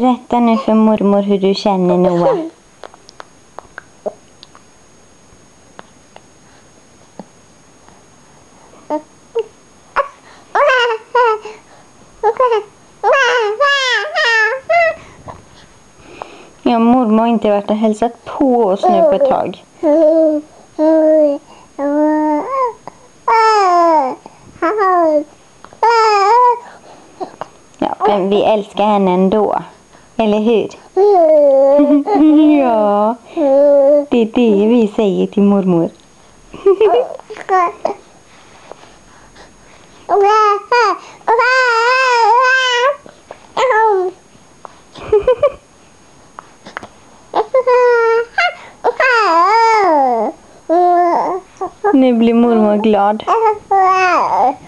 Berätta nu för mormor hur du känner Noah. Ja, mormor har inte varit och hälsat på oss nu på ett tag. Ja, men vi älskar henne ändå. Eller hur? Ja, det är det vi säger till mormor. Nu blir mormor glad.